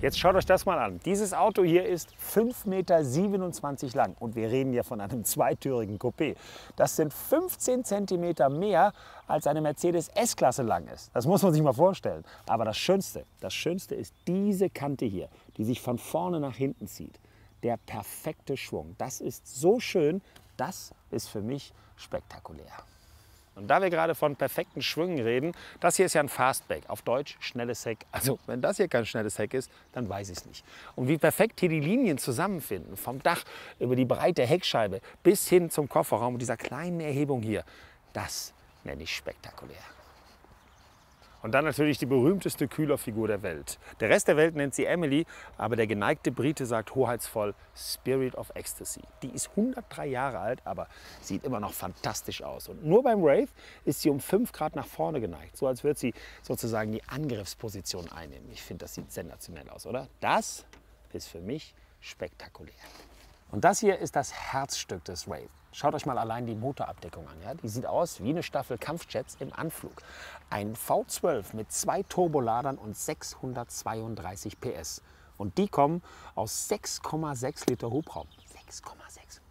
Jetzt schaut euch das mal an. Dieses Auto hier ist 5,27 Meter lang und wir reden ja von einem zweitürigen Coupé. Das sind 15 Zentimeter mehr, als eine Mercedes S-Klasse lang ist. Das muss man sich mal vorstellen. Aber das Schönste, das Schönste ist diese Kante hier, die sich von vorne nach hinten zieht. Der perfekte Schwung. Das ist so schön, das ist für mich spektakulär. Und da wir gerade von perfekten Schwüngen reden, das hier ist ja ein Fastback, auf Deutsch schnelles Heck. Also wenn das hier kein schnelles Heck ist, dann weiß ich es nicht. Und wie perfekt hier die Linien zusammenfinden, vom Dach über die breite Heckscheibe bis hin zum Kofferraum und dieser kleinen Erhebung hier, das nenne ich spektakulär. Und dann natürlich die berühmteste Kühlerfigur der Welt. Der Rest der Welt nennt sie Emily, aber der geneigte Brite sagt hoheitsvoll Spirit of Ecstasy. Die ist 103 Jahre alt, aber sieht immer noch fantastisch aus. Und nur beim Wraith ist sie um 5 Grad nach vorne geneigt, so als würde sie sozusagen die Angriffsposition einnehmen. Ich finde, das sieht sensationell aus, oder? Das ist für mich spektakulär. Und das hier ist das Herzstück des Wraith. Schaut euch mal allein die Motorabdeckung an. Ja? Die sieht aus wie eine Staffel Kampfjets im Anflug. Ein V12 mit zwei Turboladern und 632 PS. Und die kommen aus 6,6 Liter Hubraum. 6,6 Liter Hubraum.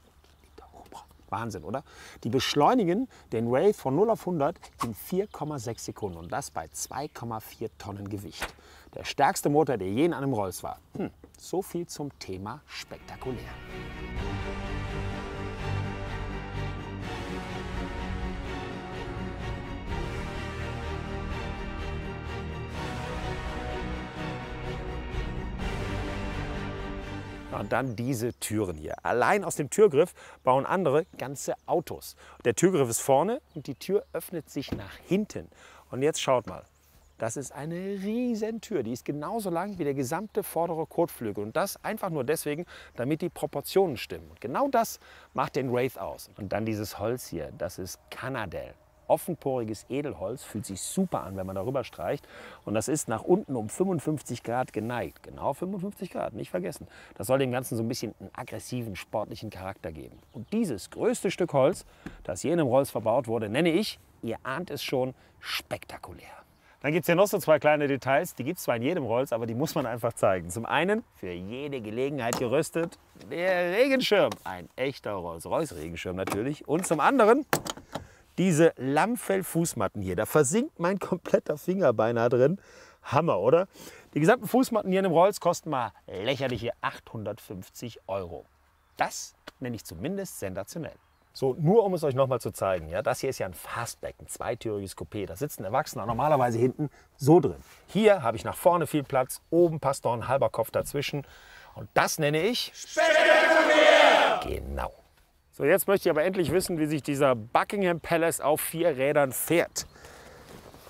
Wahnsinn, oder? Die beschleunigen den Wraith von 0 auf 100 in 4,6 Sekunden. Und das bei 2,4 Tonnen Gewicht. Der stärkste Motor, der je in einem Rolls war. Hm, so viel zum Thema spektakulär. Und dann diese Türen hier. Allein aus dem Türgriff bauen andere ganze Autos. Der Türgriff ist vorne und die Tür öffnet sich nach hinten. Und jetzt schaut mal. Das ist eine riesen Tür. Die ist genauso lang wie der gesamte vordere Kotflügel. Und das einfach nur deswegen, damit die Proportionen stimmen. Und genau das macht den Wraith aus. Und dann dieses Holz hier. Das ist Canadell offenporiges Edelholz, fühlt sich super an, wenn man darüber streicht. Und das ist nach unten um 55 Grad geneigt. Genau 55 Grad, nicht vergessen. Das soll dem Ganzen so ein bisschen einen aggressiven, sportlichen Charakter geben. Und dieses größte Stück Holz, das einem Rolls verbaut wurde, nenne ich, ihr ahnt es schon, spektakulär. Dann gibt es hier noch so zwei kleine Details, die gibt es zwar in jedem Rolls, aber die muss man einfach zeigen. Zum einen, für jede Gelegenheit gerüstet, der Regenschirm. Ein echter Rolls-Royce Regenschirm natürlich. Und zum anderen, diese Lammfell-Fußmatten hier, da versinkt mein kompletter Finger beinahe drin. Hammer, oder? Die gesamten Fußmatten hier in dem Rolls kosten mal lächerliche 850 Euro. Das nenne ich zumindest sensationell. So, nur um es euch nochmal zu zeigen, ja, das hier ist ja ein Fastback, ein zweitüriges Coupé. Da sitzt ein Erwachsener normalerweise hinten so drin. Hier habe ich nach vorne viel Platz, oben passt noch ein halber Kopf dazwischen. Und das nenne ich Spektakulär! Genau. So, jetzt möchte ich aber endlich wissen, wie sich dieser Buckingham Palace auf vier Rädern fährt.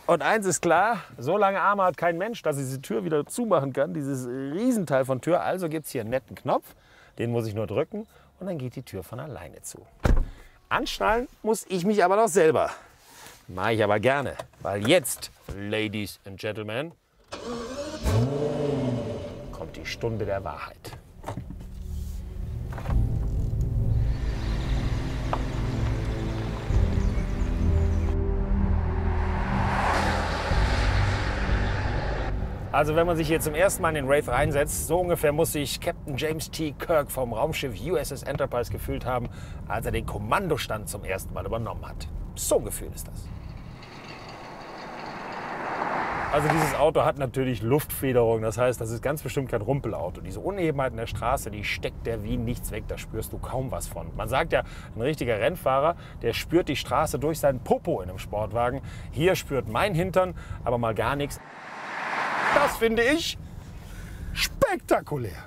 Und eins ist klar, so lange Arme hat kein Mensch, dass ich diese Tür wieder zumachen kann, dieses Riesenteil von Tür. Also gibt es hier einen netten Knopf, den muss ich nur drücken und dann geht die Tür von alleine zu. Anschnallen muss ich mich aber noch selber. Mache ich aber gerne, weil jetzt, Ladies and Gentlemen, kommt die Stunde der Wahrheit. Also wenn man sich hier zum ersten Mal in den Wraith reinsetzt, so ungefähr muss sich Captain James T. Kirk vom Raumschiff USS Enterprise gefühlt haben, als er den Kommandostand zum ersten Mal übernommen hat. So ein Gefühl ist das. Also dieses Auto hat natürlich Luftfederung, das heißt, das ist ganz bestimmt kein Rumpelauto. Diese Unebenheiten der Straße, die steckt der wie nichts weg, da spürst du kaum was von. Man sagt ja, ein richtiger Rennfahrer, der spürt die Straße durch seinen Popo in einem Sportwagen. Hier spürt mein Hintern aber mal gar nichts. Das finde ich spektakulär.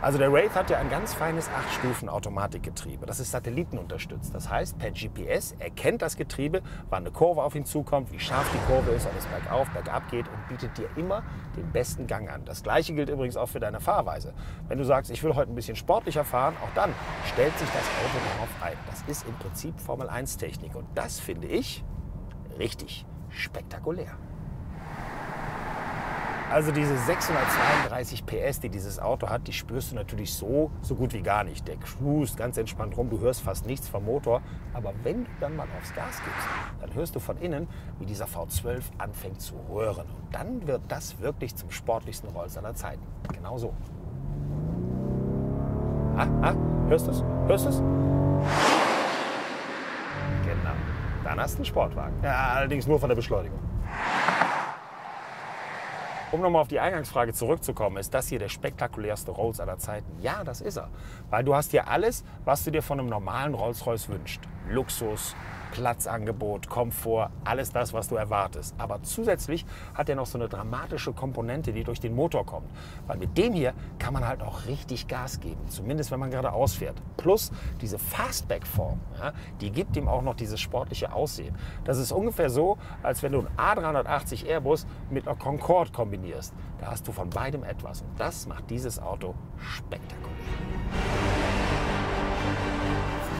Also der Wraith hat ja ein ganz feines 8-Stufen-Automatikgetriebe. Das ist satellitenunterstützt. Das heißt, per GPS erkennt das Getriebe, wann eine Kurve auf ihn zukommt, wie scharf die Kurve ist, ob es bergauf, bergab geht und bietet dir immer den besten Gang an. Das gleiche gilt übrigens auch für deine Fahrweise. Wenn du sagst, ich will heute ein bisschen sportlicher fahren, auch dann stellt sich das Auto darauf ein. Das ist im Prinzip Formel-1-Technik und das finde ich richtig spektakulär. Also diese 632 PS, die dieses Auto hat, die spürst du natürlich so, so gut wie gar nicht. Der cruist ganz entspannt rum, du hörst fast nichts vom Motor. Aber wenn du dann mal aufs Gas gibst, dann hörst du von innen, wie dieser V12 anfängt zu röhren. Und dann wird das wirklich zum sportlichsten Rolls aller Zeiten. Genau so. Ah, ah, hörst du es? Hörst du es? Genau. Dann hast du einen Sportwagen. Ja, allerdings nur von der Beschleunigung. Um nochmal auf die Eingangsfrage zurückzukommen, ist das hier der spektakulärste Rolls aller Zeiten? Ja, das ist er. Weil du hast hier alles, was du dir von einem normalen Rolls-Royce wünschst. Luxus, Platzangebot, Komfort, alles das, was du erwartest. Aber zusätzlich hat er noch so eine dramatische Komponente, die durch den Motor kommt. Weil mit dem hier kann man halt auch richtig Gas geben, zumindest wenn man gerade ausfährt. Plus diese Fastback-Form, ja, die gibt ihm auch noch dieses sportliche Aussehen. Das ist ungefähr so, als wenn du einen A380 Airbus mit einer Concorde kombinierst. Da hast du von beidem etwas und das macht dieses Auto spektakulär.